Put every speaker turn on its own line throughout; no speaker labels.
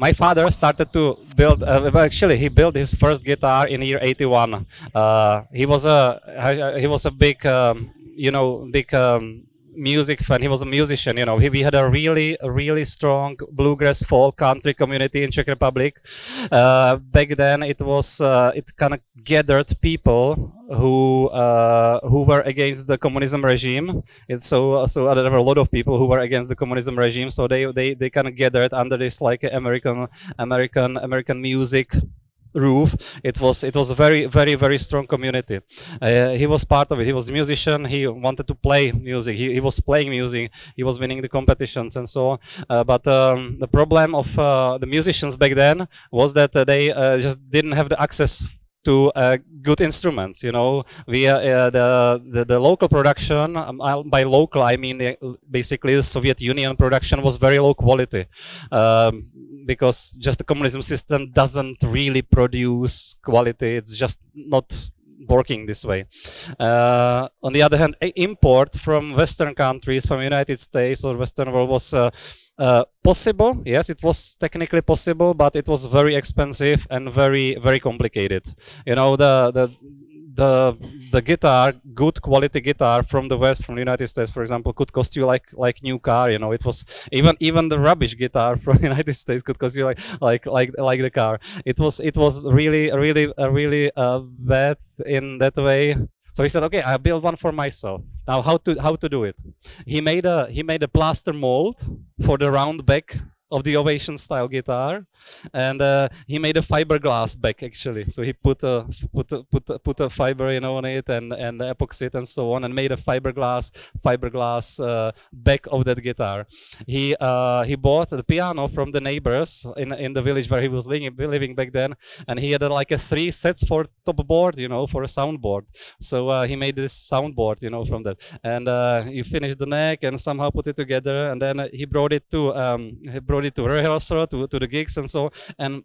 my father started to build. Uh, actually, he built his first guitar in year 81. Uh, he was a he was a big um, you know big um, music fan. He was a musician, you know. We had a really, really strong bluegrass folk country community in Czech Republic. Uh, back then, it was uh, it kind of gathered people who uh, who were against the communism regime. It's so so there were a lot of people who were against the communism regime. So they they they kind of gathered under this like American American American music roof. It was it was a very very very strong community. Uh, he was part of it. He was a musician. He wanted to play music. He, he was playing music. He was winning the competitions and so on. Uh, but um, the problem of uh, the musicians back then was that uh, they uh, just didn't have the access to uh, good instruments. You know, we uh, the, the, the local production. Um, by local, I mean the, basically the Soviet Union production was very low quality um, because just the communism system doesn't really produce quality. It's just not working this way. Uh, on the other hand, import from Western countries, from United States or Western world was uh, possible. Yes, it was technically possible, but it was very expensive and very very complicated. You know, the the the the guitar, good quality guitar from the West, from the United States, for example, could cost you like like new car. You know, it was even even the rubbish guitar from the United States could cost you like like like like the car. It was it was really really uh, really uh, bad in that way. So he said, okay, I build one for myself. Now how to how to do it? He made a he made a plaster mold for the round back of the ovation style guitar and uh, he made a fiberglass back actually. So he put a put a, put a, put a fiber you know on it and and epoxy it and so on and made a fiberglass fiberglass uh, back of that guitar. He uh, he bought the piano from the neighbors in in the village where he was living, living back then and he had like a three sets for top board you know for a soundboard. So uh, he made this soundboard you know from that. And uh, he finished the neck and somehow put it together and then he brought it to um, he brought to rehearsal, to, to the gigs and so and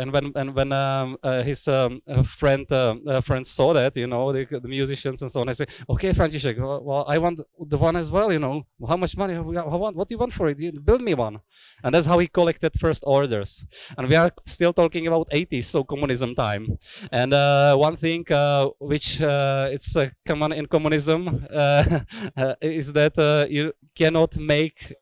and when and when um, uh, his um, friend uh, uh, friends saw that, you know, the, the, musicians and so on, I say, okay, František, well, well, I want the one as well, you know. How much money? How, want, what do you want for it? You build me one, and that's how he collected first orders. And we are still talking about 80s, so communism time. And uh, one thing uh, which uh, it's common in communism is that you cannot make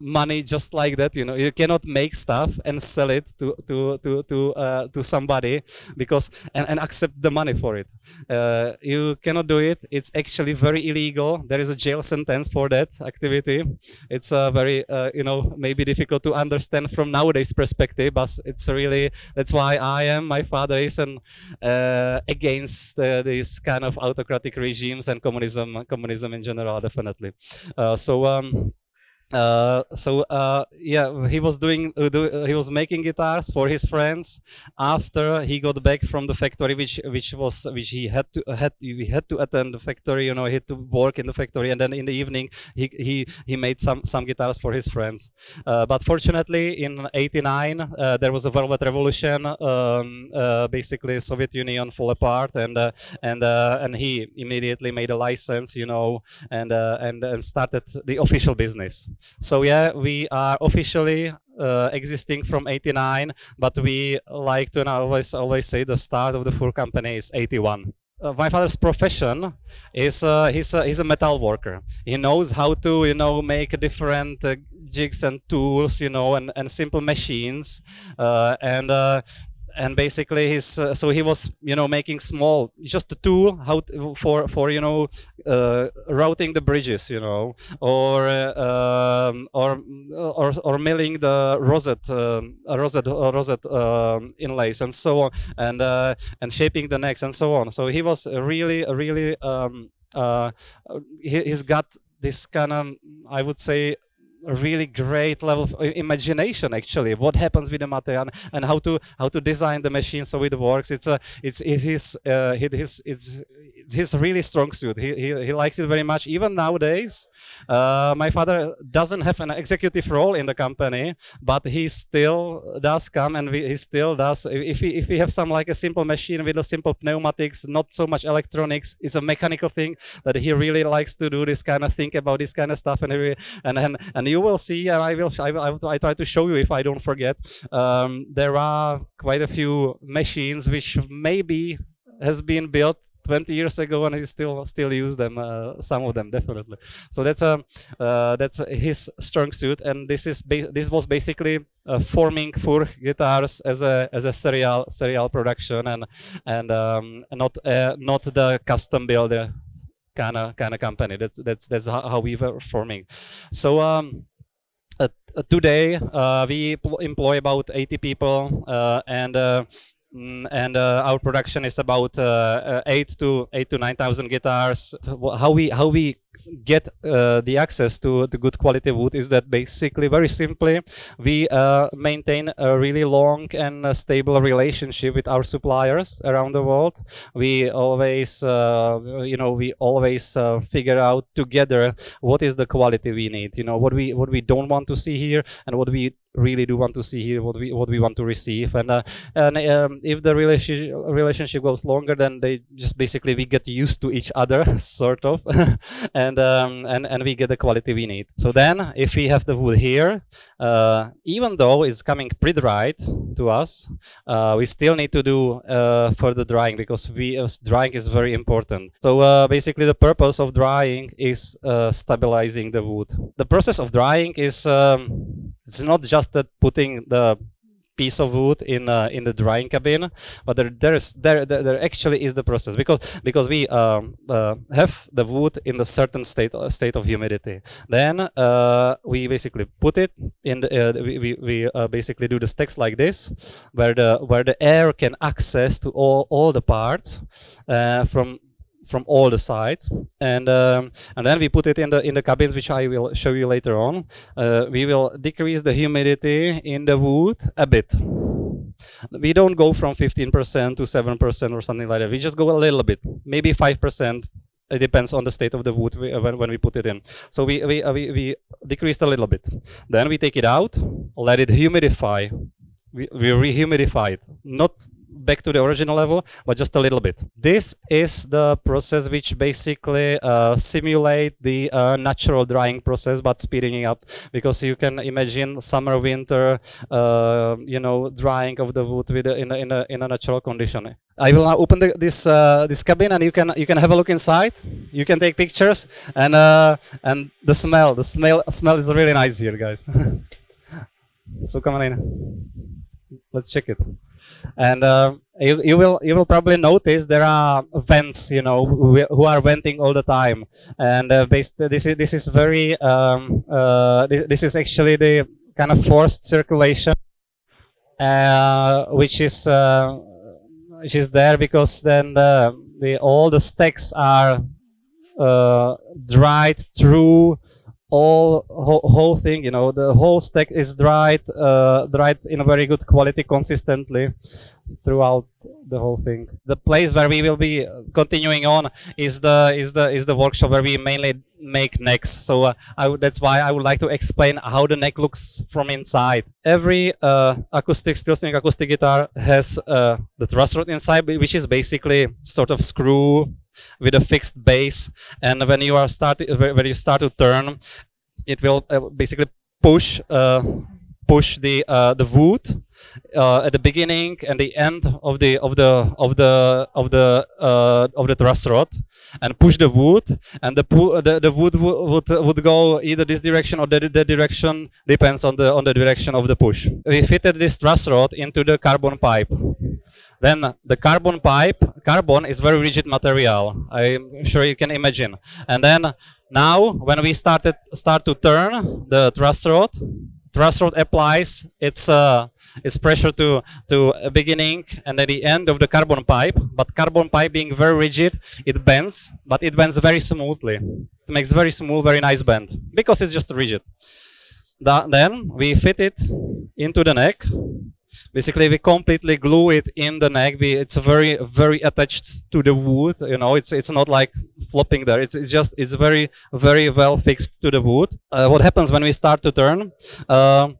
money just like that you know. You cannot make stuff and sell it to to to to uh, to somebody because and, and accept the money for it. Uh, you cannot do it. It's actually very illegal. There is a jail sentence for that activity. It's uh, very uh, you know maybe difficult to understand from nowadays perspective but it's really that's why i am my father is an uh, against uh, these kind of autocratic regimes and communism communism in general definitely. So um uh, so uh, yeah, he was doing uh, do, uh, he was making guitars for his friends after he got back from the factory, which which was which he had to had he had to attend the factory. You know, he had to work in the factory, and then in the evening he he he made some some guitars for his friends. Uh, but fortunately, in '89 uh, there was a Velvet Revolution. Um, basically, Soviet Union fall apart, and and and he immediately made a license. You know, and and and started the official business. So yeah, we are officially uh, existing from 89, but we like to always always say the start of the full company is 81. Uh, my father's profession is uh, he's a, he's a metal worker. He knows how to you know make different uh, jigs and tools, you know, and, and simple machines, uh, and uh, and basically he's uh, so he was you know making small just a tool how to, for for you know uh, routing the bridges you know or uh, um, or or or milling the rosette um, rosette rosette um, inlays and so on and uh, and shaping the necks and so on. So he was really really um, uh, he, he's got this kind of i would say really great level of imagination actually what happens with the material and how to how to design the machine so it works it's a it's it is uh, it is it's it's his really strong suit. He, he, he likes it very much. Even nowadays, uh, my father doesn't have an executive role in the company, but he still does come and we, he still does. If we, if we have some like a simple machine with a simple pneumatics, not so much electronics, it's a mechanical thing that he really likes to do this kind of think about this kind of stuff. And and and, and you will see, and I will, I will, I, will, I try to show you if I don't forget. Um, there are quite a few machines which maybe has been built 20 years ago and he still still use them uh, some of them definitely. So that's a uh, that's his strong suit and this is this was basically uh, forming for guitars as a as a serial serial production and and um, not uh, not the custom build kind of kind of company. That's that's that's how we were forming. So um, uh, today uh, we employ about 80 people and Mm, and uh, our production is about uh, uh, eight to eight to nine thousand guitars. How we how we get uh, the access to the good quality wood is that basically very simply we uh, maintain a really long and uh, stable relationship with our suppliers around the world. We always you know we always figure out together what is the quality we need you know what we what we don't want to see here and what we really do want to see here what we what we want to receive. And uh, and um, if the relationship relationship goes longer then they just basically we get used to each other sort of and um, and and we get the quality we need. So then if we have the wood here uh, even though it's coming pre-dried to us uh, we still need to do uh, further drying because we uh, drying is very important. So uh, basically the purpose of drying is stabilizing the wood. The process of drying is um, it's not just that putting the piece of wood in uh, in the drying cabin, but there there's there, there, there actually is the process because because we um, uh, have the wood in the certain state uh, state of humidity. Then uh, we basically put it in the uh, we we, we basically do the stacks like this, where the where the air can access to all all the parts from from all the sides. And um, and then we put it in the in the cabins which I will show you later on. Uh, we will decrease the humidity in the wood a bit. We don't go from 15% to 7% or something like that. We just go a little bit maybe 5% it depends on the state of the wood when, when we put it in. So we, we, uh, we, we decrease a little bit. Then we take it out let it humidify. We, we rehumidify it. Not back to the original level, but just a little bit. This is the process which basically uh, simulate the uh, natural drying process, but speeding up because you can imagine summer, winter, uh, you know, drying of the wood with in, a, in, a, in a natural condition. I will now open the, this uh, this cabin, and you can you can have a look inside. You can take pictures, and uh, and the smell, the smell smell is really nice here, guys. so come on in. Let's check it and uh, you, you will you will probably notice there are vents you know who, are venting all the time. And uh, based this is this is very um, uh, this, this, is actually the kind of forced circulation uh, which is uh, which is there because then the, the all the stacks are uh, dried through all whole, thing you know the whole stack is dried uh, dried in a very good quality consistently throughout the whole thing. The place where we will be continuing on is the is the is the workshop where we mainly make necks. So uh, I that's why I would like to explain how the neck looks from inside. Every uh, acoustic steel string acoustic guitar has uh, the truss rod inside which is basically sort of screw with a fixed base. And when you are starting when you start to turn it will uh, basically push uh, push the uh, the wood uh, at the beginning and the end of the of the of the of the uh, of the truss rod and push the wood. And the the, the wood would would go either this direction or the, the direction depends on the on the direction of the push. We fitted this truss rod into the carbon pipe then the carbon pipe, carbon is very rigid material. I'm sure you can imagine. And then now when we started start to turn the truss rod, truss rod applies its uh, its pressure to to beginning and at the end of the carbon pipe. But carbon pipe being very rigid, it bends, but it bends very smoothly. It makes very smooth, very nice bend because it's just rigid. then we fit it into the neck Basically, we completely glue it in the neck. We, it's very, very attached to the wood. You know, it's it's not like flopping there. It's, it's just it's very, very well fixed to the wood. Uh, what happens when we start to turn? Uh,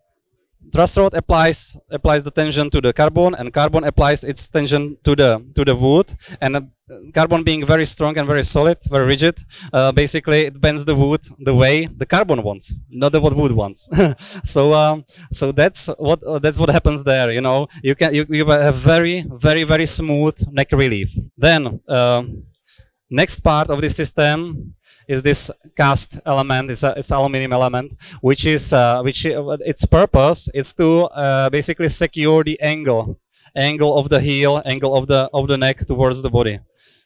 truss rod applies applies the tension to the carbon and carbon applies its tension to the to the wood. And uh, carbon being very strong and very solid very rigid uh, basically it bends the wood the way the carbon wants not the what wood wants. So um, so that's what uh, that's what happens there you know. You can you, you have very very very smooth neck relief. Then uh, next part of the system is this cast element, it's, a, it's aluminum element, which is, uh, which uh, its purpose is to uh, basically secure the angle, angle of the heel, angle of the, of the neck towards the body.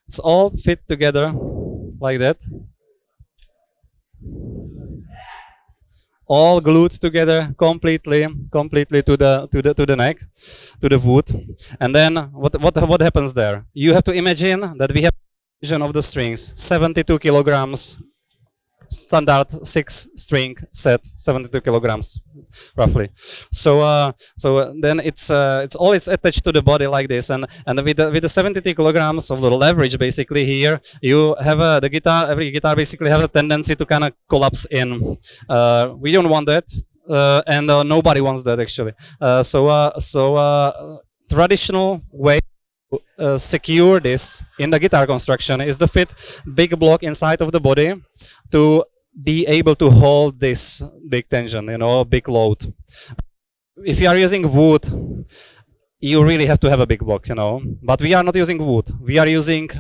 It's all fit together like that. all glued together completely completely to the to the to the neck to the wood and then what what what happens there you have to imagine that we have of the strings. 72 kilograms standard six string set 72 kilograms roughly. So uh, so uh, then it's uh, it's always attached to the body like this. And and with the, with the 72 kilograms of the leverage basically here you have a, the guitar every guitar basically has a tendency to kind of collapse in. Uh, we don't want that uh, and uh, nobody wants that actually. So so traditional way uh, secure this in the guitar construction is to fit big block inside of the body to be able to hold this big tension, you know, big load. If you are using wood, you really have to have a big block, you know. But we are not using wood. We are using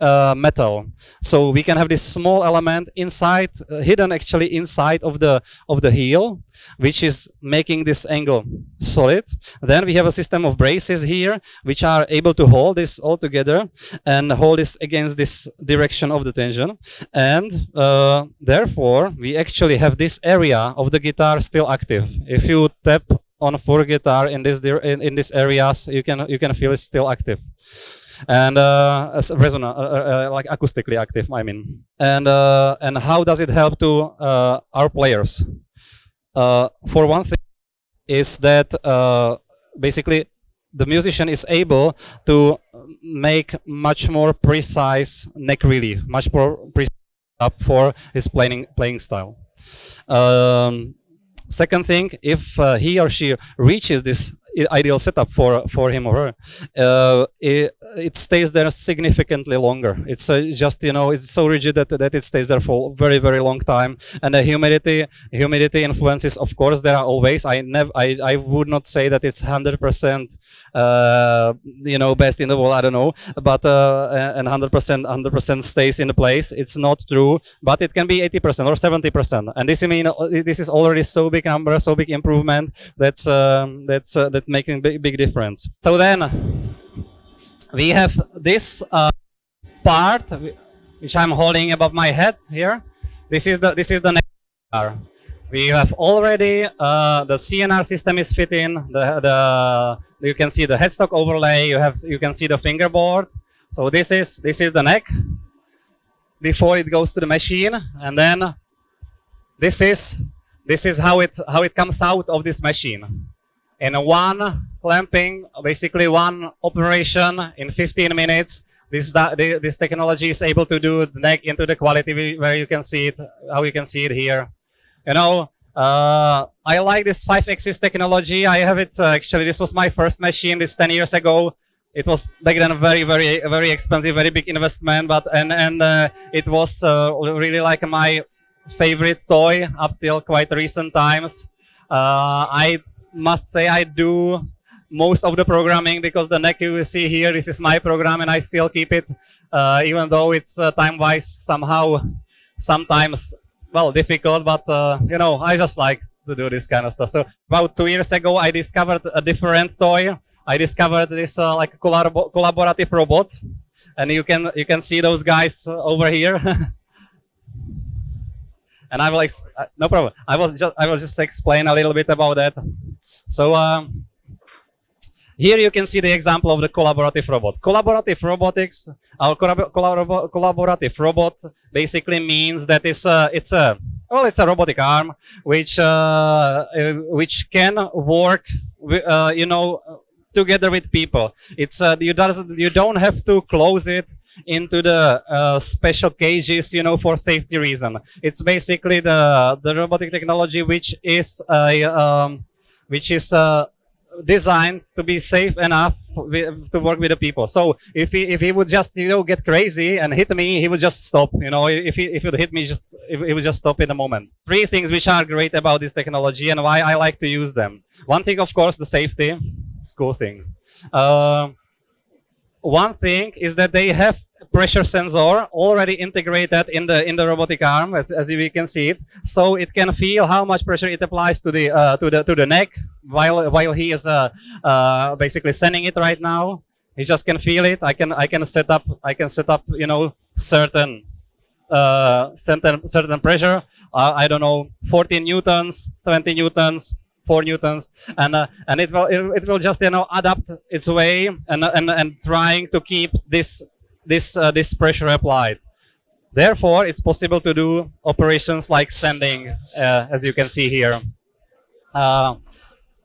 uh, metal. So we can have this small element inside, uh, hidden actually inside of the of the heel, which is making this angle solid. Then we have a system of braces here, which are able to hold this all together and hold this against this direction of the tension. And uh, therefore, we actually have this area of the guitar still active. If you tap on Furch guitar in this in, in these areas, you can you can feel it's still active and uh, resonant, uh, uh, uh, like acoustically active. I mean, and uh, and how does it help to uh, our players? for one thing, is that basically the musician is able to make much more precise neck relief, much more precise up for his playing playing style. Um, second thing, if he or she reaches this ideal setup for for him or her, uh, it, it stays there significantly longer. It's uh, just you know it's so rigid that that it stays there for very very long time. And the humidity humidity influences, of course, there are always. I never I I would not say that it's hundred percent uh, you know best in the world. I don't know, but uh, and hundred percent hundred percent stays in the place. It's not true, but it can be eighty percent or seventy percent. And this I mean this is already so big number, so big improvement. That's um, that's uh, that making big big difference. So then we have this uh, part which I'm holding above my head here. This is the this is the next car. We have already uh, the CNR system is fitting. The the you can see the headstock overlay. You have you can see the fingerboard. So this is this is the neck before it goes to the machine, and then this is this is how it how it comes out of this machine. In one clamping, basically one operation in 15 minutes, this this technology is able to do the neck into the quality where you can see it, how you can see it here. You know, uh, I like this five axis technology. I have it uh, actually. This was my first machine. This 10 years ago. It was back then very, very, very expensive, very big investment. But and and uh, it was uh, really like my favorite toy up till quite recent times. Uh, I must say I do most of the programming because the neck you see here, this is my program and I still keep it, uh, even though it's uh, time-wise somehow sometimes, well, difficult, but, uh, you know, I just like to do this kind of stuff. So about two years ago, I discovered a different toy. I discovered this uh, like collab collaborative robots. And you can, you can see those guys uh, over here. and I will, uh, no problem. I was just, I will just explain a little bit about that. So um, here you can see the example of the collaborative robot. Collaborative robotics, our collab collaborative robot basically means that it's a, it's a well, it's a robotic arm which uh, uh, which can work, uh, you know, together with people. It's uh, you doesn't you don't have to close it into the uh, special cages, you know, for safety reason. It's basically the the robotic technology which is a um, which is uh, designed to be safe enough to work with the people. So if he if he would just you know get crazy and hit me, he would just stop. You know, if he if he would hit me, just he would just stop in a moment. Three things which are great about this technology and why I like to use them. One thing, of course, the safety. It's cool thing. Uh, one thing is that they have pressure sensor already integrated in the in the robotic arm as, as we can see it. So it can feel how much pressure it applies to the uh, to the to the neck while while he is uh, uh, basically sending it right now. He just can feel it. I can i can set up i can set up you know certain uh, certain certain pressure. Uh, i don't know 14 newtons 20 newtons 4 newtons. And uh, and it will it, it, will just you know adapt its way and and and trying to keep this this uh, this pressure applied. Therefore, it's possible to do operations like sending, uh, as you can see here. Uh,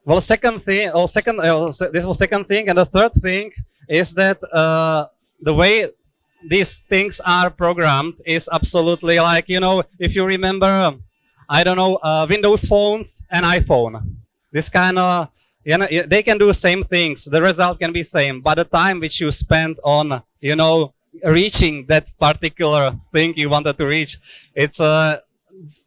well, second thing, or second, uh, this was second thing, and the third thing is that uh, the way these things are programmed is absolutely like you know, if you remember, I don't know, uh, Windows phones and iPhone. This kind of you know, they can do same things. The result can be same, but the time which you spend on, you know, reaching that particular thing you wanted to reach, it's uh,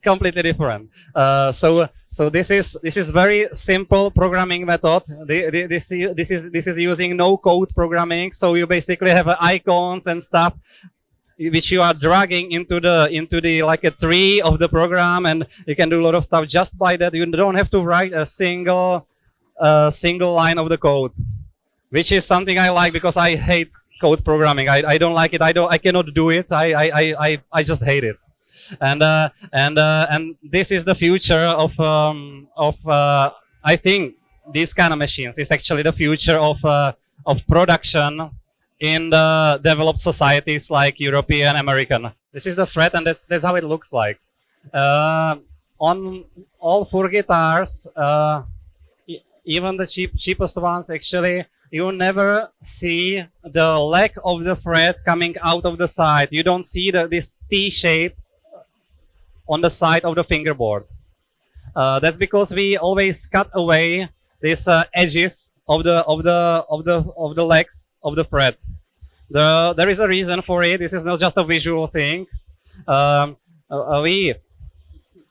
completely different. Uh, so, so this is this is very simple programming method. This this is this is using no code programming. So you basically have uh, icons and stuff which you are dragging into the into the like a tree of the program and you can do a lot of stuff just by that you don't have to write a single a single line of the code, which is something I like because I hate code programming. I, I don't like it. I don't. I cannot do it. I I, I, I just hate it. And uh, and uh, and this is the future of um, of uh, I think these kind of machines is actually the future of uh, of production in the developed societies like European, American. This is the threat, and that's that's how it looks like. Uh, on all Furch guitars, uh, even the cheap cheapest ones actually you never see the leg of the thread coming out of the side. You don't see the, this T shape on the side of the fingerboard. Uh, that's because we always cut away these uh, edges of the of the of the of the legs of the thread. The, there is a reason for it. This is not just a visual thing. Um, uh, we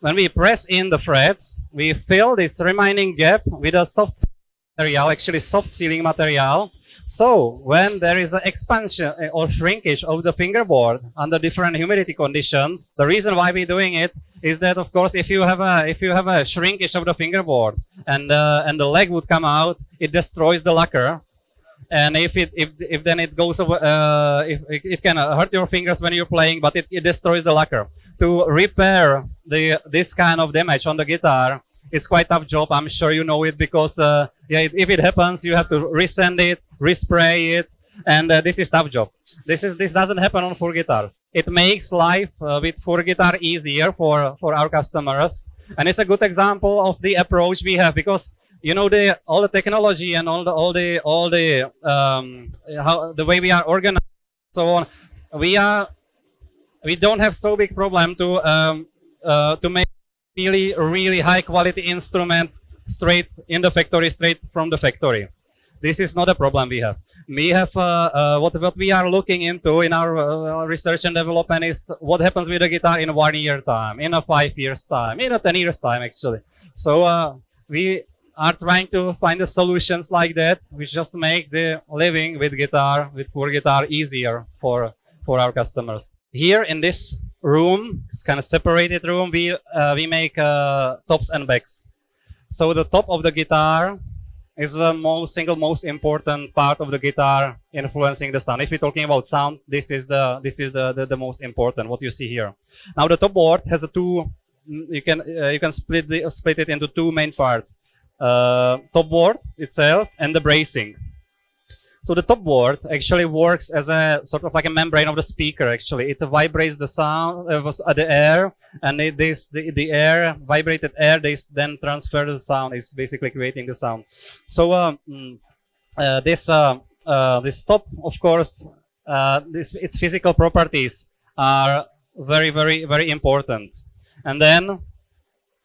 when we press in the threads, we fill this remaining gap with a soft material, actually soft sealing material. So when there is an expansion eh, or shrinkage of the fingerboard under different humidity conditions, the reason why we're doing it is that, of course, if you have a if you have a shrinkage of the fingerboard and uh, and the leg would come out, it destroys the lacquer and if it if if then it goes uh, if it, can hurt your fingers when you're playing but it, it destroys the lacquer to repair the this kind of damage on the guitar it's quite a tough job. I'm sure you know it because uh, yeah if it happens you have to resend it respray it and uh, this is tough job. This is this doesn't happen on Furch guitars. It makes life uh, with Furch guitar easier for for our customers. And it's a good example of the approach we have because you know the all the technology and all the all the all the um, how the way we are organized so on we are we don't have so big problem to um, uh, to make really really high quality instrument straight in the factory straight from the factory. This is not a problem we have. We have uh, uh, what what we are looking into in our uh, research and development is what happens with the guitar in one year time in a five years time in a 10 years time actually. So uh, we are trying to find the solutions like that, which just make the living with guitar, with Furch guitar easier for, for our customers. Here in this room, it's kind of separated room, we, uh, we make uh, tops and backs. So the top of the guitar is the most, single most important part of the guitar influencing the sound. If you're talking about sound, this is the, this is the, the, the most important, what you see here. Now the top board has a two, you can, uh, you can split, the, split it into two main parts uh, top board itself and the bracing. So the top board actually works as a sort of like a membrane of the speaker. Actually, it vibrates the sound, uh, the air, and it, this the, the air vibrated air. They then transfer the sound. Is basically creating the sound. So um, mm, uh, this uh, uh, this top, of course, uh, this its physical properties are very very very important. And then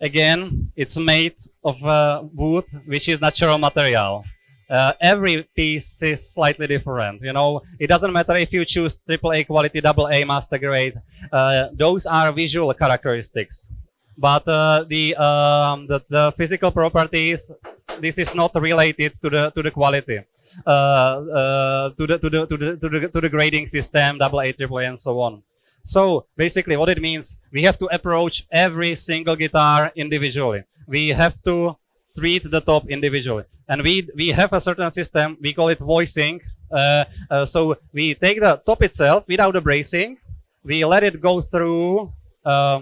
again, it's made of uh, wood, which is natural material uh, every piece is slightly different. You know, it doesn't matter if you choose AAA quality, AA master grade. Uh, those are visual characteristics. But uh, the, um, the, the physical properties, this is not related to the to the quality, uh, uh, to the to the to the to the to the grading system, AA, AAA, and so on. So basically, what it means, we have to approach every single guitar individually. We have to treat the top individually. And we, we have a certain system, we call it voicing. Uh, uh, so we take the top itself without the bracing, we let it go through, uh,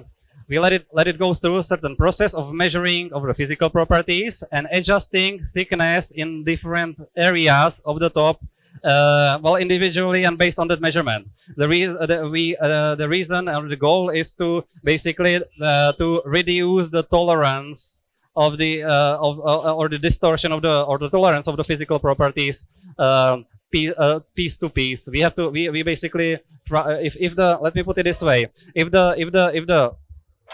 we let it, let it go through a certain process of measuring of the physical properties and adjusting thickness in different areas of the top uh, well, individually and based on that measurement. The, re the, we, uh, the reason or the goal is to basically uh, to reduce the tolerance of the uh, of uh, or the distortion of the or the tolerance of the physical properties um, piece, uh, piece to piece. We have to we, we basically try, if if the let me put it this way if the if the if the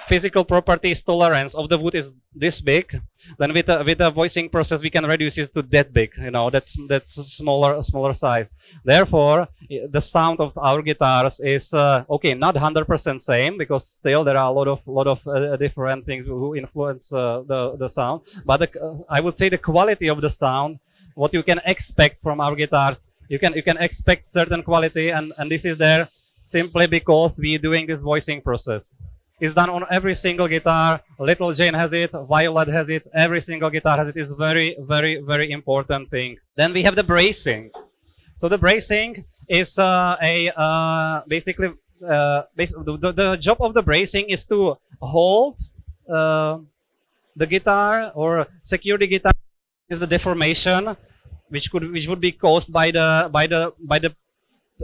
physical properties tolerance of the wood is this big, then with a, with a voicing process we can reduce it to that big. You know, that's that's smaller smaller size. Therefore, the sound of our guitars is uh, okay, not 100% same because still there are a lot of lot of uh, different things who influence uh, the the sound. But the, I would say the quality of the sound, what you can expect from our guitars, you can you can expect certain quality, and and this is there simply because we're doing this voicing process is done on every single guitar. Little Jane has it, Violet has it, every single guitar has it. It's very, very, very important thing. Then we have the bracing. So the bracing is uh, a uh, basically uh, the, the job of the bracing is to hold uh, the guitar or secure the guitar is the deformation which could which would be caused by the by the by the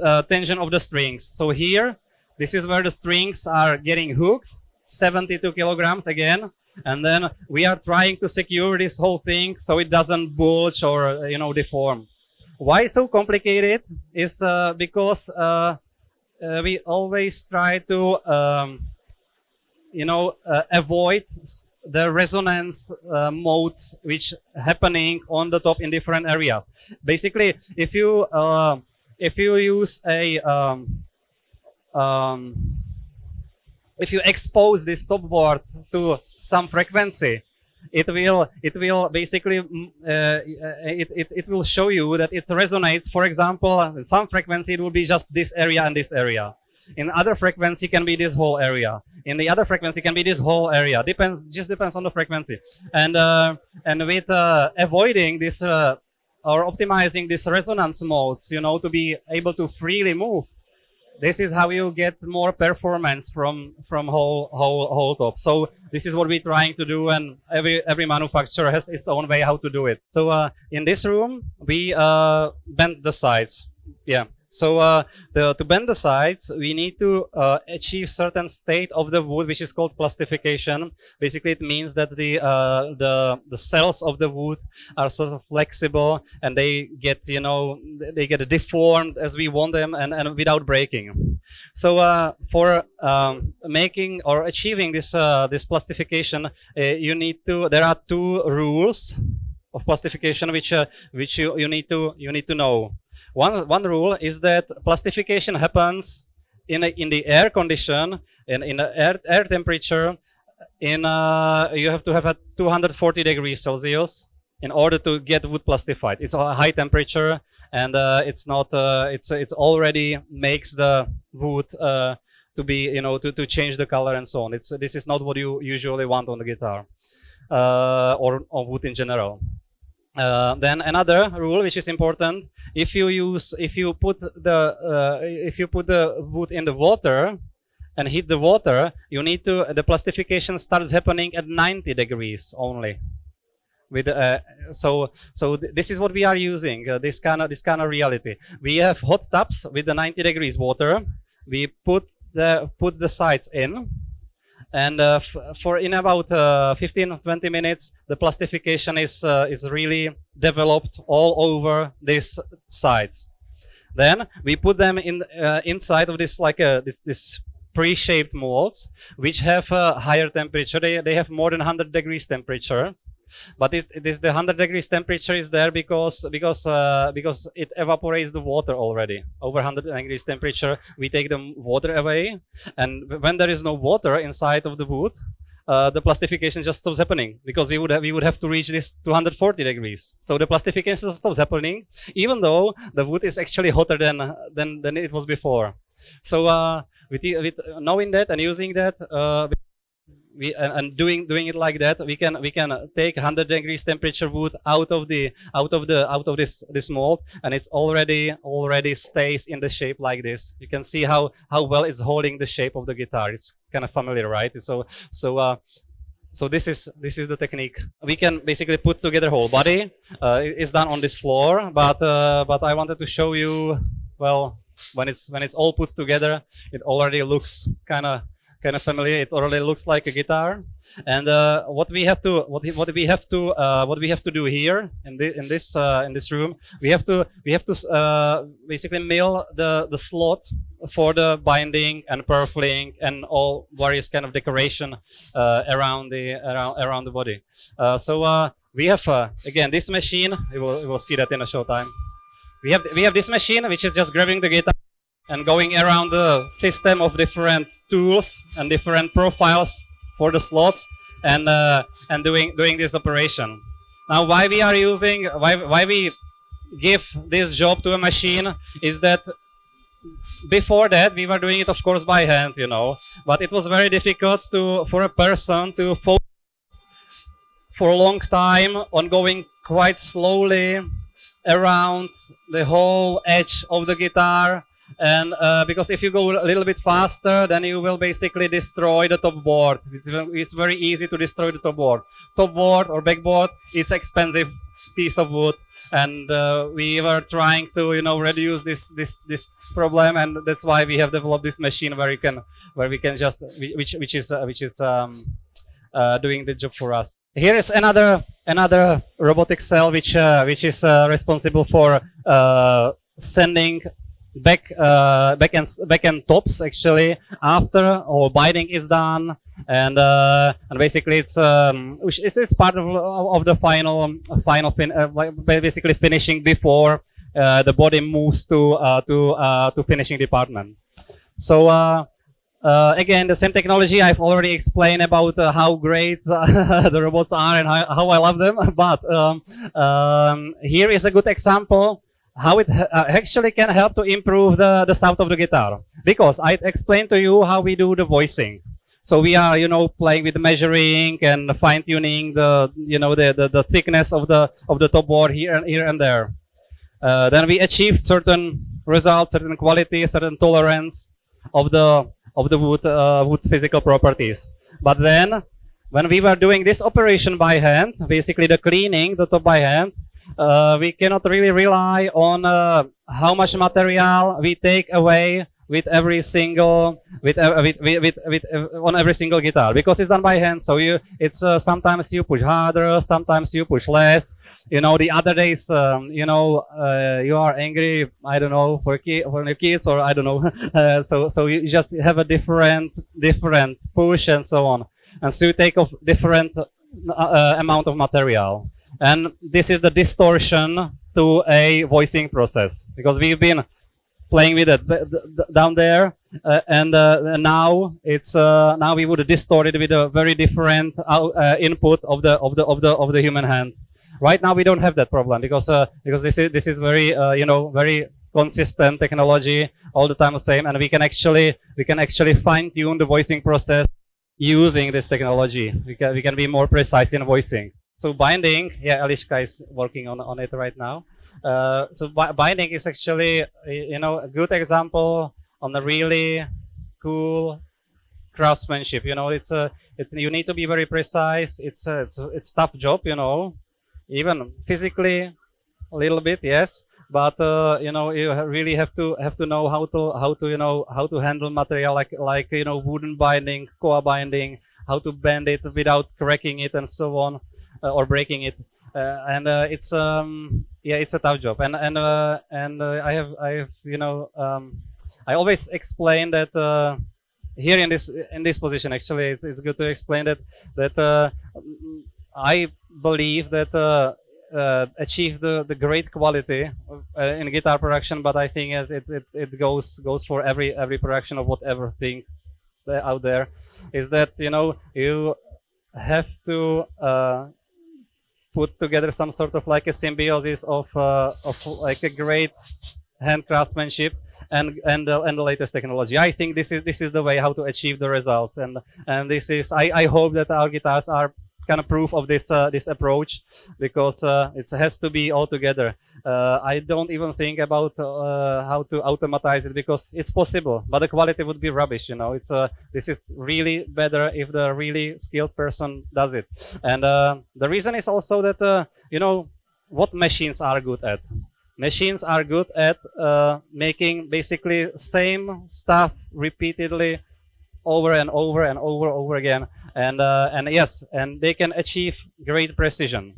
uh, tension of the strings. So here this is where the strings are getting hooked, 72 kilograms again. And then we are trying to secure this whole thing so it doesn't bulge or, you know, deform. Why so complicated is uh, because uh, uh, we always try to, um, you know, uh, avoid the resonance uh, modes which happening on the top in different areas. Basically, if you uh, if you use a um, um, if you expose this top board to some frequency, it will it will basically mm, uh, it, it, it will show you that it resonates. For example, in some frequency it will be just this area and this area. In other frequency can be this whole area. In the other frequency can be this whole area. Depends just depends on the frequency. And uh, and with uh, avoiding this uh, or optimizing these resonance modes, you know, to be able to freely move this is how you get more performance from from whole whole whole top. So this is what we're trying to do, and every every manufacturer has its own way how to do it. So uh, in this room, we uh, bend the sides. Yeah. So uh, the, to bend the sides, we need to uh, achieve certain state of the wood, which is called plastification. Basically, it means that the uh, the the cells of the wood are sort of flexible and they get you know they get deformed as we want them and, and without breaking. So uh, for um, making or achieving this uh, this plastification, uh, you need to there are two rules of plastification which which you, you need to you need to know. One, one rule is that plastification happens in, a, in the air condition, and in the air, air temperature, in uh, you have to have a 240 degrees Celsius in order to get wood plastified. It's a high temperature and uh, it's not, uh, it's, it's already makes the wood uh, to be, you know, to, to change the color and so on. It's, this is not what you usually want on the guitar uh, or on wood in general. Uh, then another rule which is important if you use if you put the uh, if you put the wood in the water and heat the water you need to the plastification starts happening at 90 degrees only. With uh, so so th this is what we are using uh, this kind of this kind of reality. We have hot tubs with the 90 degrees water. We put the put the sides in and uh, for in about uh, 15 20 minutes the plastification is uh, is really developed all over these sides. Then we put them in inside of this like a this this pre-shaped molds which have a higher temperature. They, they have more than 100 degrees temperature but this, this the 100 degrees temperature is there because because uh, because it evaporates the water already. Over 100 degrees temperature we take the water away and when there is no water inside of the wood uh, the plastification just stops happening because we would have we would have to reach this 240 degrees. So the plastification stops happening even though the wood is actually hotter than than than it was before. So uh, with, with knowing that and using that uh, we and, and, doing doing it like that we can we can take 100 degrees temperature wood out of the out of the out of this this mold and it's already already stays in the shape like this. You can see how how well it's holding the shape of the guitar. It's kind of familiar right? So so uh so this is this is the technique. We can basically put together whole body. Uh, it's done on this floor but uh, but i wanted to show you well when it's when it's all put together it already looks kind of kind of familiar. It already looks like a guitar. And uh, what we have to what what we have to uh, what we have to do here in this in this uh, in this room, we have to we have to uh, basically mill the the slot for the binding and purfling and all various kind of decoration uh, around the around around the body. Uh, so we have again this machine. We will we will see that in a short time. We have we have this machine which is just grabbing the guitar and going around the system of different tools and different profiles for the slots and uh, and doing doing this operation. Now, why we are using why why we give this job to a machine is that before that we were doing it of course by hand you know but it was very difficult to for a person to focus for a long time on going quite slowly around the whole edge of the guitar and uh, because if you go a little bit faster then you will basically destroy the top board. It's, it's very easy to destroy the top board. Top board or backboard is expensive piece of wood. And uh, we were trying to you know reduce this this this problem. And that's why we have developed this machine where we can where we can just which which is uh, which is um, uh, doing the job for us. Here is another another robotic cell which uh, which is uh, responsible for uh, sending back uh, back end back end tops actually after all binding is done. And uh, and basically it's um, it's, it's part of, of the final final fin uh, basically finishing before uh, the body moves to uh, to uh, to finishing department. So again the same technology I've already explained about how great the robots are and how, how I love them. But um, um, here is a good example how it uh, actually can help to improve the, the sound of the guitar. Because I explained to you how we do the voicing. So we are, you know, playing with measuring and fine tuning the, you know, the, the, the thickness of the, of the top board here and here and there. Uh, then we achieved certain results, certain quality, certain tolerance of the, of the wood, uh, wood physical properties. But then when we were doing this operation by hand, basically the cleaning, the top by hand, uh, we cannot really rely on uh, how much material we take away with every single with uh, with with, with, uh, on every single guitar. Because it's done by hand so you it's uh, sometimes you push harder sometimes you push less. You know the other days um, you know uh, you are angry i don't know for, ki- for your kids or i don't know. So so you just have a different different push and so on. And so you take off different amount of material and this is the distortion to a voicing process because we've been playing with it down there uh, and uh, now it's uh, now we would distort it with a very different uh, input of the of the of the of the human hand. Right now we don't have that problem because uh, because this is this is very uh, you know very consistent technology all the time the same and we can actually we can actually fine tune the voicing process using this technology. We can we can be more precise in voicing so binding, yeah, Alishka is working on, on it right now. Uh, so bi binding is actually, you know, a good example on a really cool craftsmanship. You know, it's a, it's, you need to be very precise. It's a, it's a, it's tough job, you know. even physically a little bit, yes. But uh, you know, you really have to have to know how to how to you know how to handle material like like you know wooden binding, koa binding, how to bend it without cracking it and so on, or breaking it. Uh, and uh, it's um yeah it's a tough job and and uh, and uh, I have I have you know um, I always explain that uh, here in this in this position actually it's, it's good to explain that that uh, I believe that uh, uh, achieve the, the great quality uh, in guitar production, but I think it, it, it, goes goes for every every production of whatever thing out there. Is that you know you have to uh, put together some sort of like a symbiosis of uh, of like a great hand craftsmanship and and uh, and the latest technology. I think this is this is the way how to achieve the results, and and this is I, I hope that our guitars are kind of proof of this uh, this approach because uh, it has to be all together. Uh, I don't even think about uh, how to automatize it because it's possible, but the quality would be rubbish. You know, it's uh, this is really better if the really skilled person does it. And the reason is also that you know what machines are good at. Machines are good at making basically same stuff repeatedly over and over and over and over again. And uh, and yes and they can achieve great precision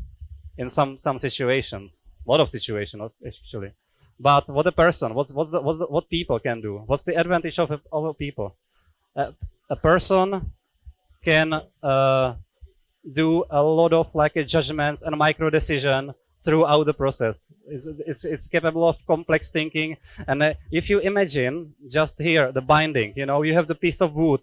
in some some situations. A lot of situations actually. But what a person what's what's the, what's the, what people can do? What's the advantage of a, of a people? A, a person can uh, do a lot of like judgments and micro decision throughout the process. It's, it's, it's capable of complex thinking. And uh, if you imagine just here the binding, you know, you have the piece of wood,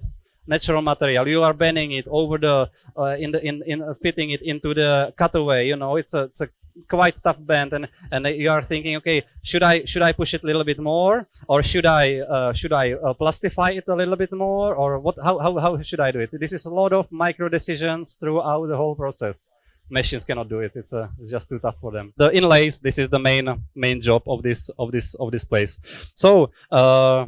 natural material. You are bending it over the uh, in the in in uh, fitting it into the cutaway. You know, it's a it's a quite tough bend, and and you are thinking, okay, should I should I push it a little bit more, or should I uh, should I uh, plastify it a little bit more, or what? How how how should I do it? This is a lot of micro decisions throughout the whole process machines cannot do it. It's, uh, it's just too tough for them. The inlays, this is the main main job of this of this of this place. So uh,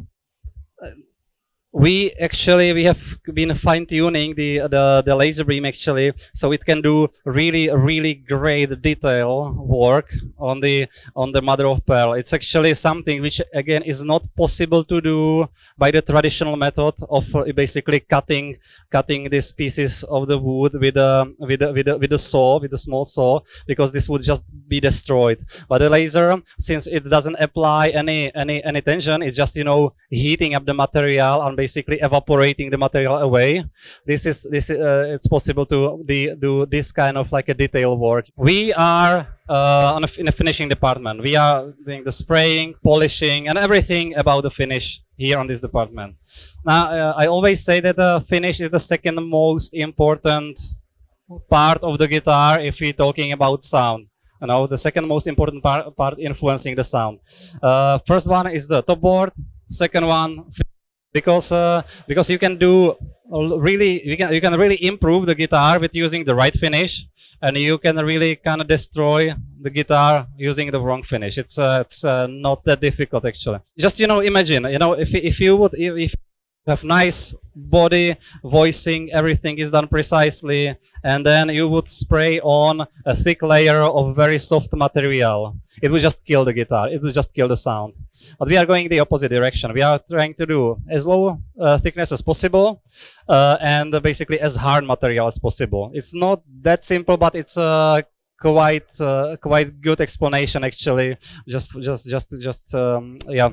we actually we have been fine tuning the the the laser beam actually, so it can do really really great detail work on the on the mother of pearl. It's actually something which again is not possible to do by the traditional method of uh, basically cutting cutting these pieces of the wood with a with a, with a, with a saw with a small saw because this would just be destroyed but the laser since it doesn't apply any any any tension it's just you know heating up the material and basically evaporating the material away this is this uh, it's possible to the, do this kind of like a detail work we are uh, a, in a finishing department we are doing the spraying polishing and everything about the finish here on this department now, uh, I always say that the finish is the second most important part of the guitar if we're talking about sound. You know, the second most important part, part influencing the sound. Uh, first one is the top board. Second one, because uh, because you can do really you can you can really improve the guitar with using the right finish and you can really kind of destroy the guitar using the wrong finish. It's uh, it's uh, not that difficult actually. Just you know imagine you know if if you would if, you have nice body voicing everything is done precisely. And then you would spray on a thick layer of very soft material. It would just kill the guitar. It would just kill the sound. But we are going the opposite direction. We are trying to do as low uh, thickness as possible uh, and basically as hard material as possible. It's not that simple but it's uh, quite uh, quite good explanation actually. Just just just just um, yeah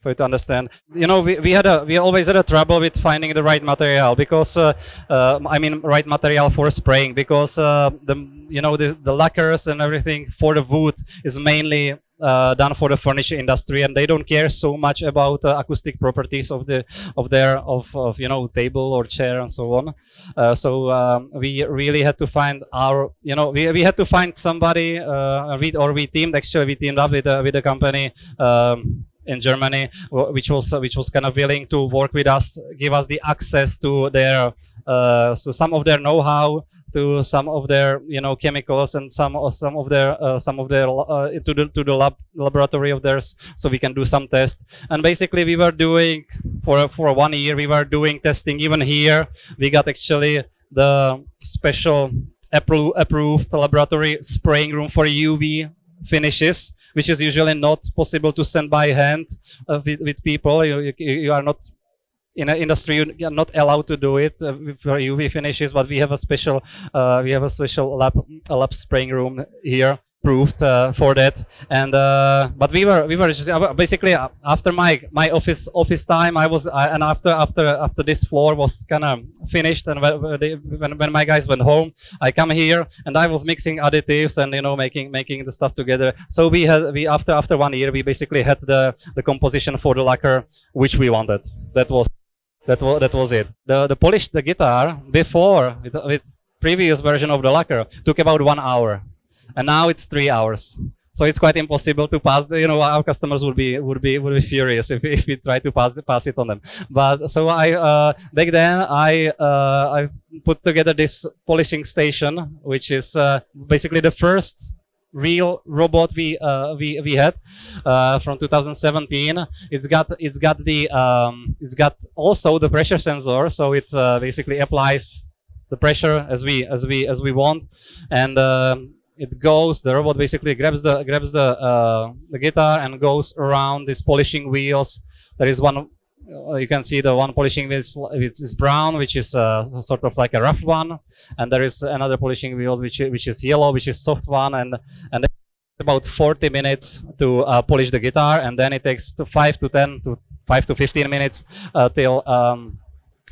for you to understand. You know, we, we had a we always had a trouble with finding the right material because uh, uh, I mean right material for spraying because uh, the you know the the lacquers and everything for the wood is mainly uh, done for the furniture industry and they don't care so much about uh, acoustic properties of the of their of, of you know table or chair and so on uh, so um, we really had to find our you know we, we had to find somebody uh, we, or we teamed actually we teamed up with a, with a company um, in Germany, which was which was kind of willing to work with us, give us the access to their uh, so some of their know-how, to some of their you know chemicals and some of some of their uh, some of their uh, to the to the lab laboratory of theirs, so we can do some tests. And basically, we were doing for for one year we were doing testing even here. We got actually the special appro- approved laboratory spraying room for UV finishes, which is usually not possible to send by hand uh, with, with people. You, you, you are not in an industry you are not allowed to do it uh, for UV finishes, but we have a special uh, we have a special lab a lab spraying room here proved uh, for that. And uh, but we were we were just uh, basically after my my office office time i was and after after after this floor was kind of finished and when, when my guys went home i come here and i was mixing additives and you know making making the stuff together. So we had we after after one year we basically had the the composition for the lacquer which we wanted. That was that was that was it. The the polish the guitar before with, with previous version of the lacquer took about one hour and now it's three hours. So it's quite impossible to pass. The, You know, our customers would be would be would be furious if, if we try to pass pass it on them. But so I uh, back then I uh, I put together this polishing station, which is uh, basically the first real robot we uh, we we had uh, from 2017. It's got it's got the um, it's got also the pressure sensor, so it uh, basically applies the pressure as we as we as we want, and um, it goes the robot basically grabs the grabs the uh, the guitar and goes around these polishing wheels. There is one uh, you can see the one polishing wheel is, is brown which is uh, sort of like a rough one. And there is another polishing wheel which which is yellow which is soft one. And and about 40 minutes to uh, polish the guitar. And then it takes to 5 to 10 to 5 to 15 minutes uh, till um,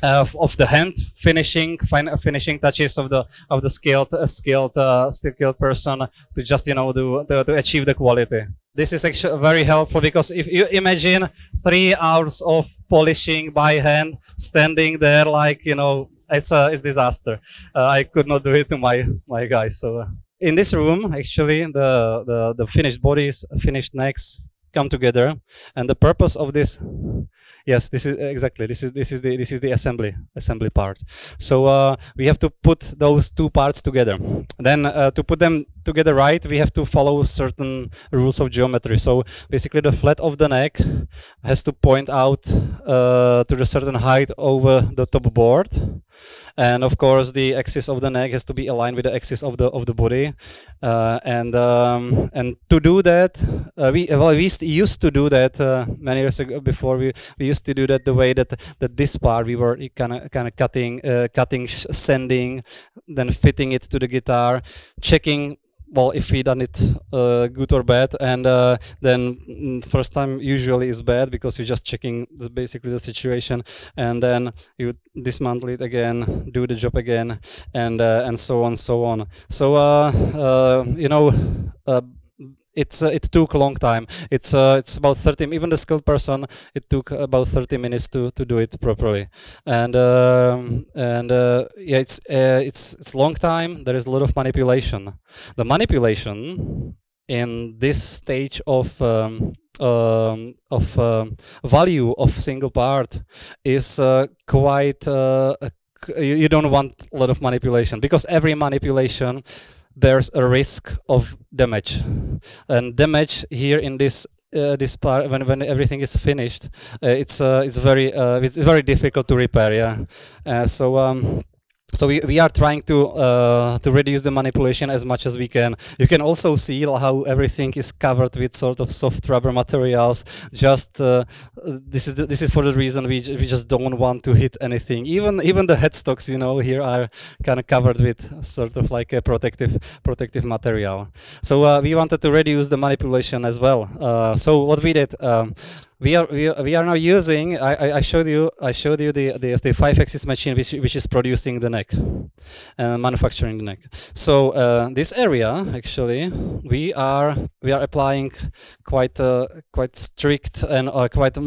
of, of the hand finishing fin finishing touches of the of the skilled uh, skilled uh, skilled person to just you know do, to, to achieve the quality. This is actually very helpful because if you imagine three hours of polishing by hand standing there like you know it's a it's disaster. Uh, i could not do it to my my guys. So uh, in this room actually the the the finished bodies finished necks come together and the purpose of this yes this is exactly. This is this is the this is the assembly assembly part. So uh, we have to put those two parts together. Then uh, to put them together right? We have to follow certain rules of geometry. So basically the flat of the neck has to point out uh, to a certain height over the top board. And of course the axis of the neck has to be aligned with the axis of the of the body. Uh, and um, and to do that uh, we well we used to do that uh, many years ago before. We we used to do that the way that that this part we were kind of kind of cutting uh, cutting sanding then fitting it to the guitar checking well if we done it uh, good or bad and uh, then mm, first time usually is bad because you're just checking the, basically the situation and then you dismantle it again do the job again and uh, and so on so on. So uh, uh, you know uh, it's uh, it took a long time. It's uh, it's about 30. Even the skilled person, it took about 30 minutes to to do it properly. And um, and uh, yeah, it's uh, it's it's long time. There is a lot of manipulation. The manipulation in this stage of um, um, of um, value of single part is uh, quite. Uh, you don't want a lot of manipulation because every manipulation there's a risk of damage. And damage here in this uh, this part when when everything is finished uh, it's uh, it's very uh, it's very difficult to repair yeah. Uh, so um so we, we are trying to uh, to reduce the manipulation as much as we can. You can also see how everything is covered with sort of soft rubber materials. Just uh, this is the, this is for the reason we we just don't want to hit anything. Even even the headstocks, you know, here are kind of covered with sort of like a protective protective material. So uh, we wanted to reduce the manipulation as well. Uh, so what we did. Um, we are we we are now using I, I showed you I showed you the the, the five axis machine which which is producing the neck and uh, manufacturing the neck. So uh, this area actually we are we are applying quite uh, quite strict and uh, quite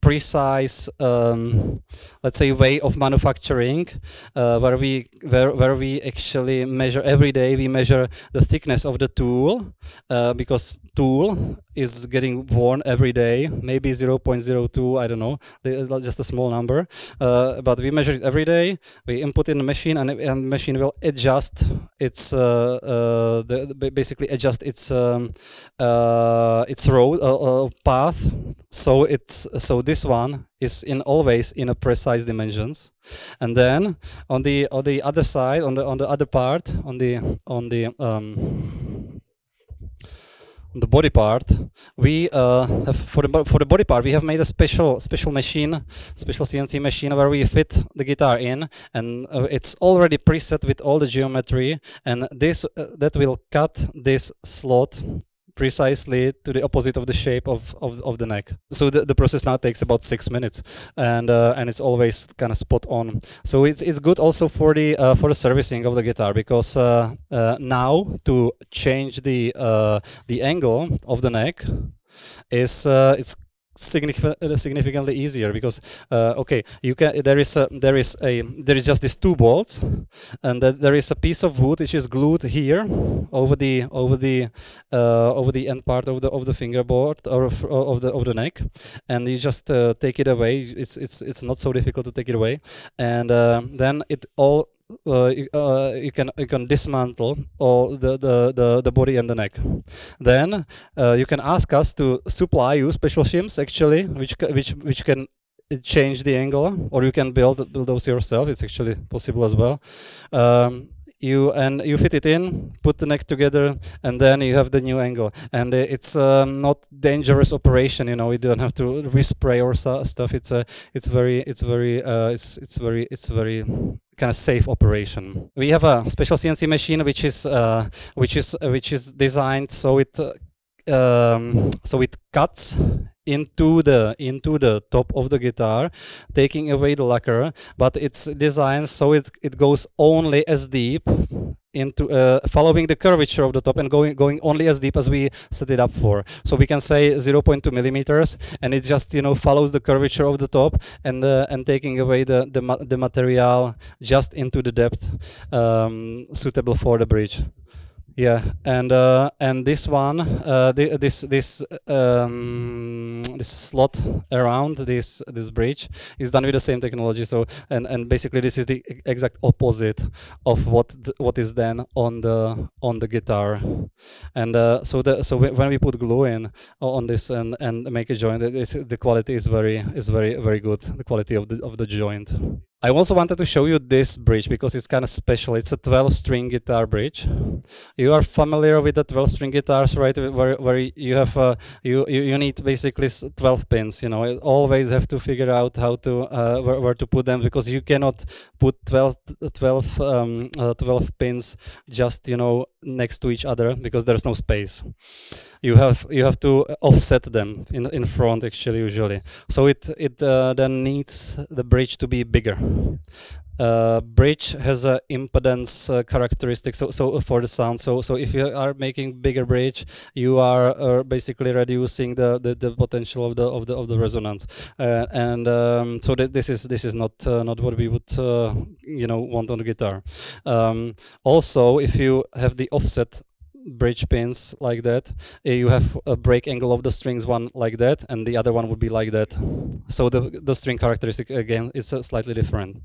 precise um, let's say way of manufacturing uh, where we where, where we actually measure every day we measure the thickness of the tool uh, because tool is getting worn every day. Maybe 0.02 i don't know. Just a small number. Uh, but we measure it every day. We input in the machine and the machine will adjust its uh, uh, the, basically adjust its um, uh, its road path. So it's so this one is in always in a precise dimensions. And then on the on the other side, on the on the other part, on the on the um, the body part we uh, have for the for the body part we have made a special special machine special CNC machine where we fit the guitar in and uh, it's already preset with all the geometry and this uh, that will cut this slot precisely to the opposite of the shape of, of, of the neck. So the, the process now takes about six minutes, and uh, and it's always kind of spot on. So it's it's good also for the uh, for the servicing of the guitar because uh, uh now to change the uh, the angle of the neck is uh, it's uh, significantly easier because uh, okay you can there is a there is a there is just these two bolts and there is a piece of wood which is glued here over the over the uh, over the end part of the of the fingerboard or of, of the of the neck and you just uh, take it away. It's it's it's not so difficult to take it away. And uh, then it all uh, you, uh, you, can you can dismantle all the, the, the, the body and the neck. Then uh, you can ask us to supply you special shims actually, which which which can change the angle, or you can build build those yourself. It's actually possible as well. Um, you and you fit it in put the neck together and then you have the new angle and it's um, not dangerous operation you know you don't have to respray or stuff it's a it's very it's very uh, it's it's very it's very kind of safe operation. We have a special cnc machine which is uh, which is uh, which is designed so it uh, um, so it cuts into the into the top of the guitar taking away the lacquer but it's designed so it, it goes only as deep into uh, following the curvature of the top and going going only as deep as we set it up for. So we can say 0.2 millimeters and it just you know follows the curvature of the top and uh, and taking away the the, ma the material just into the depth um, suitable for the bridge yeah, and uh, and this one, uh, the, this this um, this slot around this this bridge is done with the same technology. So and and basically this is the exact opposite of what what is then on the on the guitar, and uh, so the so when we put glue in on this and and make a joint, the quality is very is very very good. The quality of the of the joint. I also wanted to show you this bridge because it's kind of special. It's a 12 string guitar bridge. You are familiar with the 12 string guitars, right? Where, where you have, uh, you, you, need basically 12 pins, you know, you always have to figure out how to, uh, where, where, to put them because you cannot put 12, 12, um, uh, 12 pins just, you know, next to each other because there's no space you have you have to offset them in in front actually usually so it it uh, then needs the bridge to be bigger uh, bridge has a impedance uh, characteristic so so for the sound. So so if you are making bigger bridge you are uh, basically reducing the, the, the potential of the of the of the resonance. Uh, and um, so th this is this is not uh, not what we would uh, you know want on the guitar. Um, also if you have the offset bridge pins like that. Eh, you have a break angle of the strings one like that and the other one would be like that. So the the string characteristic again is uh, slightly different.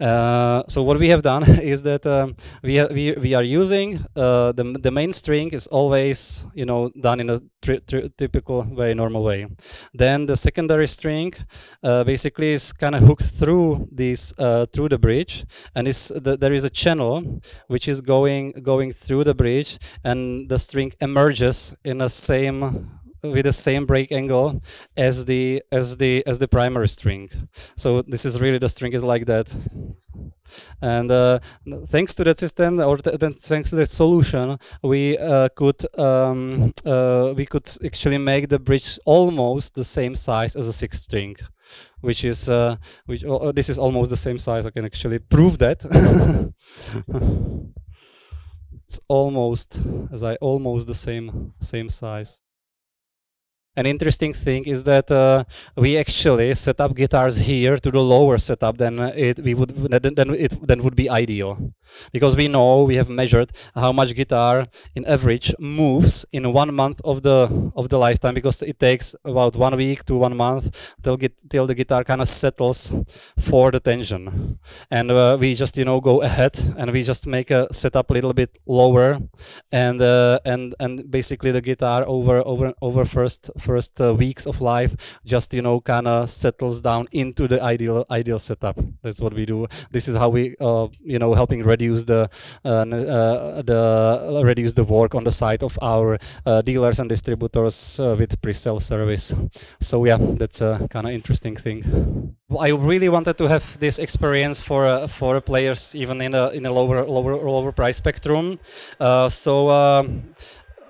Uh, so what we have done is that um, we, we we are using uh, the the main string is always you know done in a typical way normal way. Then the secondary string uh, basically is kind of hooked through this uh, through the bridge and is the, there is a channel which is going going through the bridge and the string emerges in a same with the same break angle as the as the as the primary string. So this is really the string is like that. And uh, thanks to that system or th thanks to that solution we uh, could um, uh, we could actually make the bridge almost the same size as a sixth string which is uh, which oh, this is almost the same size. I can actually prove that it's almost as I almost the same same size. An interesting thing is that uh, we actually set up guitars here to the lower setup than it we would than it then would be ideal. Because we know we have measured how much guitar in average moves in one month of the of the lifetime because it takes about one week to one month till get till the guitar kind of settles for the tension. And uh, we just you know go ahead and we just make a setup a little bit lower and uh, and and basically the guitar over over over first first uh, weeks of life just you know kind of settles down into the ideal ideal setup. That's what we do. This is how we uh, you know helping reduce the uh, uh, the reduce the work on the side of our dealers and distributors with pre-sale service. So yeah that's a kind of interesting thing. I really wanted to have this experience for for players even in a in a lower lower lower price spectrum. So um,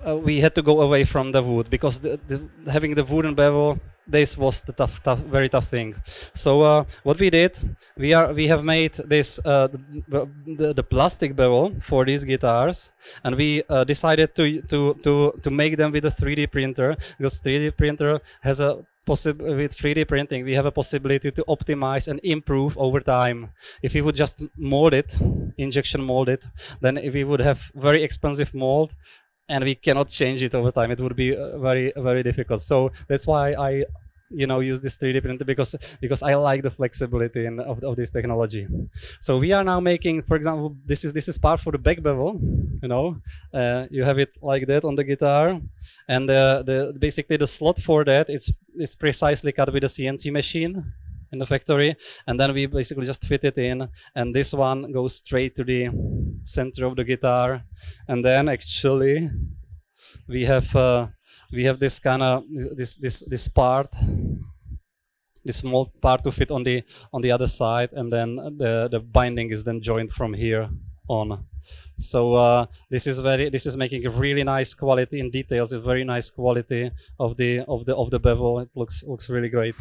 uh, we had to go away from the wood because the, the, having the wooden bevel this was the tough, tough very tough thing. So uh, what we did we are we have made this uh, the, the, plastic bevel for these guitars and we uh, decided to to to to make them with a 3d printer because 3d printer has a with 3d printing we have a possibility to optimize and improve over time. If we would just mold it injection mold it then we would have very expensive mold and we cannot change it over time. It would be uh, very very difficult. So that's why I you know use this 3d printer because because i like the flexibility in, of, of this technology so we are now making for example this is this is part for the back bevel you know uh, you have it like that on the guitar and the basically the slot for that is is precisely cut with a cnc machine in the factory and then we basically just fit it in and this one goes straight to the center of the guitar. And then actually we have uh, we have this kind of this this this part this small part to fit on the on the other side. And then the the binding is then joined from here on. So uh, this is very this is making a really nice quality in details a very nice quality of the of the of the bevel. It looks looks really great